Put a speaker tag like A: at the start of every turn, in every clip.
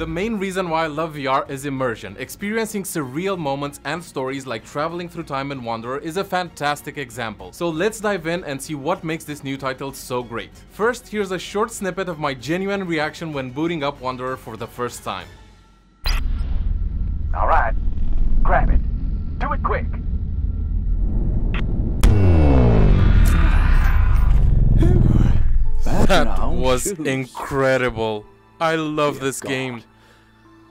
A: The main reason why I love VR is immersion. Experiencing surreal moments and stories like traveling through time in Wanderer is a fantastic example. So let's dive in and see what makes this new title so great. First, here's a short snippet of my genuine reaction when booting up Wanderer for the first time.
B: Alright, grab it. Do it quick.
A: That was incredible. I love this game.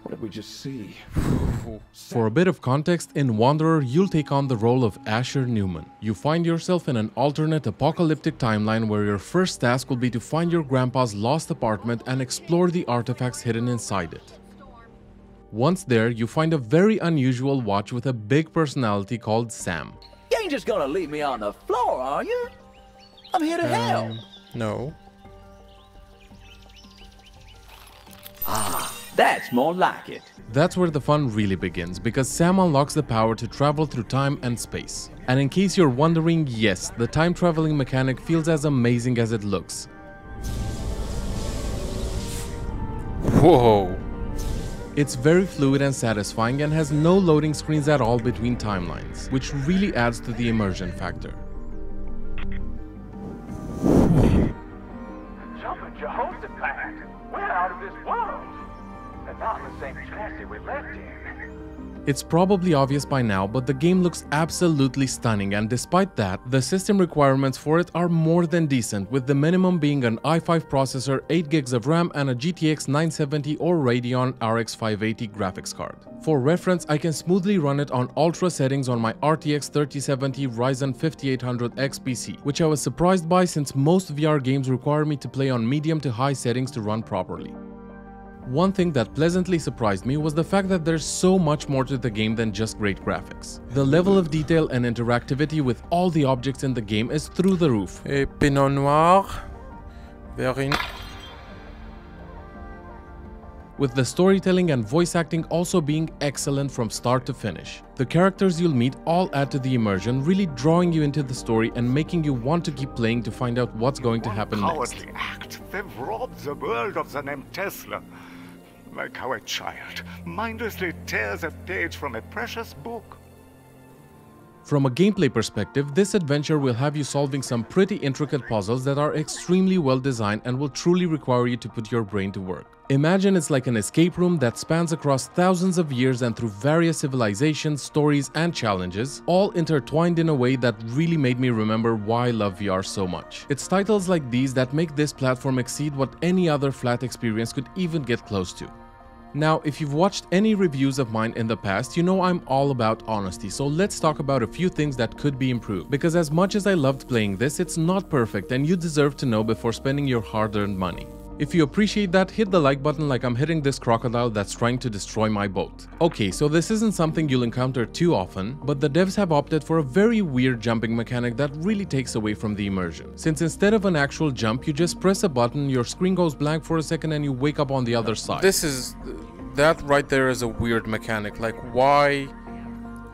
C: What did we just see?
A: For a bit of context, in Wanderer, you'll take on the role of Asher Newman. You find yourself in an alternate apocalyptic timeline where your first task will be to find your grandpa's lost apartment and explore the artifacts hidden inside it. Once there, you find a very unusual watch with a big personality called Sam.
D: You ain't just gonna leave me on the floor, are you? I'm here to um, help.
A: No.
D: Ah, that's more like it.
A: That's where the fun really begins, because Sam unlocks the power to travel through time and space. And in case you're wondering, yes, the time traveling mechanic feels as amazing as it looks. Whoa! It's very fluid and satisfying and has no loading screens at all between timelines, which really adds to the immersion factor.
B: Jehoshaphat! We're out of this world! And not in the same chassis we left in.
A: It's probably obvious by now, but the game looks absolutely stunning and despite that, the system requirements for it are more than decent with the minimum being an i5 processor, 8 gigs of RAM and a GTX 970 or Radeon RX 580 graphics card. For reference, I can smoothly run it on ultra settings on my RTX 3070 Ryzen 5800X PC, which I was surprised by since most VR games require me to play on medium to high settings to run properly. One thing that pleasantly surprised me was the fact that there's so much more to the game than just great graphics. The level of detail and interactivity with all the objects in the game is through the roof.
E: Et Pinot Noir. Very.
A: with the storytelling and voice acting also being excellent from start to finish. The characters you'll meet all add to the immersion, really drawing you into the story and making you want to keep playing to find out what's going to happen next.
F: Cowardly act. They've robbed the world of the name Tesla. Like how a child mindlessly tears a page from a precious book.
A: From a gameplay perspective, this adventure will have you solving some pretty intricate puzzles that are extremely well designed and will truly require you to put your brain to work. Imagine it's like an escape room that spans across thousands of years and through various civilizations, stories, and challenges, all intertwined in a way that really made me remember why I love VR so much. It's titles like these that make this platform exceed what any other flat experience could even get close to. Now, if you've watched any reviews of mine in the past, you know I'm all about honesty, so let's talk about a few things that could be improved. Because as much as I loved playing this, it's not perfect and you deserve to know before spending your hard-earned money. If you appreciate that, hit the like button like I'm hitting this crocodile that's trying to destroy my boat. Okay, so this isn't something you'll encounter too often, but the devs have opted for a very weird jumping mechanic that really takes away from the immersion. Since instead of an actual jump, you just press a button, your screen goes blank for a second and you wake up on the other side.
E: This is. That right there is a weird mechanic. Like, why.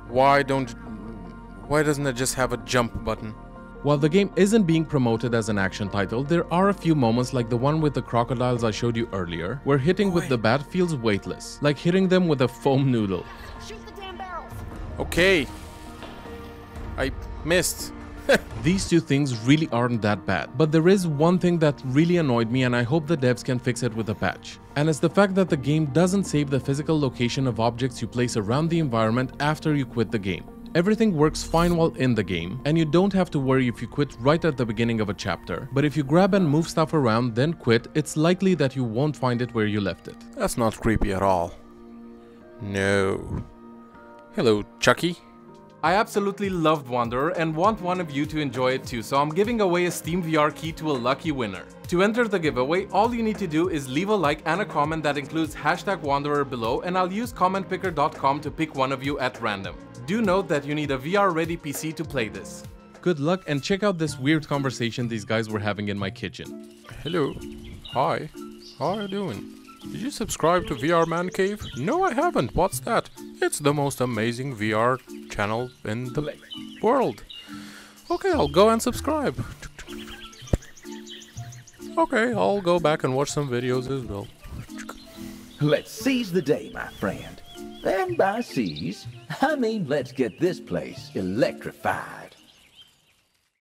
E: Why don't. Why doesn't it just have a jump button?
A: While the game isn't being promoted as an action title, there are a few moments like the one with the crocodiles I showed you earlier, where hitting with the bat feels weightless, like hitting them with a foam noodle.
G: Shoot the damn barrels!
E: Okay. I missed.
A: These two things really aren't that bad, but there is one thing that really annoyed me and I hope the devs can fix it with a patch. And it's the fact that the game doesn't save the physical location of objects you place around the environment after you quit the game. Everything works fine while in the game, and you don't have to worry if you quit right at the beginning of a chapter. But if you grab and move stuff around, then quit, it's likely that you won't find it where you left it.
E: That's not creepy at all. No. Hello, Chucky.
A: I absolutely loved Wanderer and want one of you to enjoy it too, so I'm giving away a Steam VR key to a lucky winner. To enter the giveaway, all you need to do is leave a like and a comment that includes hashtag Wanderer below and I'll use commentpicker.com to pick one of you at random. Do note that you need a VR ready PC to play this. Good luck and check out this weird conversation these guys were having in my kitchen.
E: Hello. Hi. How are you doing? Did you subscribe to VR Man Cave? No, I haven't. What's that? It's the most amazing VR channel in the world. Okay, I'll go and subscribe. Okay, I'll go back and watch some videos as well.
D: Let's seize the day, my friend. And by seas. I mean let's get this place electrified.